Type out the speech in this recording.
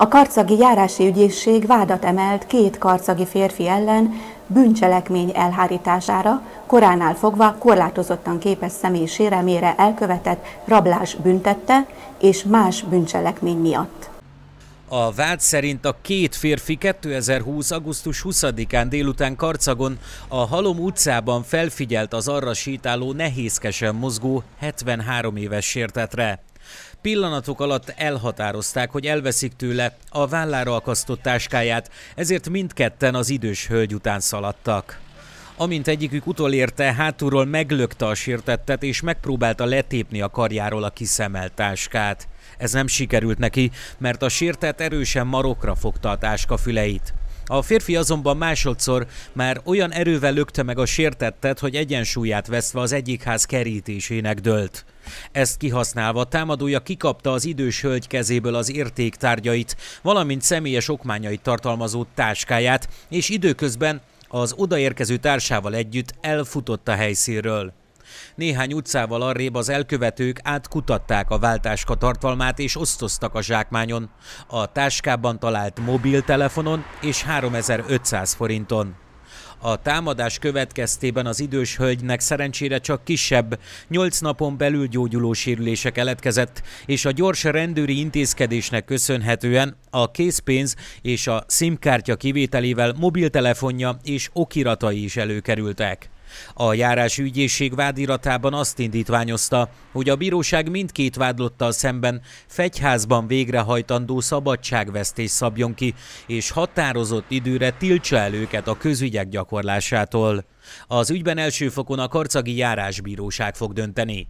A karcagi járási ügyészség vádat emelt két karcagi férfi ellen bűncselekmény elhárítására, koránál fogva korlátozottan képes személy sérelmére elkövetett rablás büntette és más bűncselekmény miatt. A vád szerint a két férfi 2020. augusztus 20-án délután Karcagon a Halom utcában felfigyelt az arra sétáló nehézkesen mozgó 73 éves sértetre. Pillanatok alatt elhatározták, hogy elveszik tőle a vállára akasztott táskáját, ezért mindketten az idős hölgy után szaladtak. Amint egyikük utolérte, hátulról meglökte a sértettet és megpróbálta letépni a karjáról a kiszemelt táskát. Ez nem sikerült neki, mert a sértett erősen marokra fogta a táska füleit. A férfi azonban másodszor már olyan erővel lökte meg a sértettet, hogy egyensúlyát veszve az egyik ház kerítésének dőlt. Ezt kihasználva támadója kikapta az idős hölgy kezéből az értéktárgyait, valamint személyes okmányait tartalmazó táskáját, és időközben az odaérkező társával együtt elfutott a helyszínről. Néhány utcával arrébb az elkövetők átkutatták a váltáska tartalmát és osztoztak a zsákmányon, a táskában talált mobiltelefonon és 3500 forinton. A támadás következtében az idős hölgynek szerencsére csak kisebb, 8 napon belül gyógyuló sérülése keletkezett, és a gyors rendőri intézkedésnek köszönhetően a készpénz és a SIM-kártya kivételével mobiltelefonja és okiratai is előkerültek. A járási ügyészség vádiratában azt indítványozta, hogy a bíróság mindkét vádlottal szemben fegyházban végrehajtandó szabadságvesztés szabjon ki, és határozott időre tiltsa el őket a közügyek gyakorlásától. Az ügyben elsőfokon a karcagi járásbíróság fog dönteni.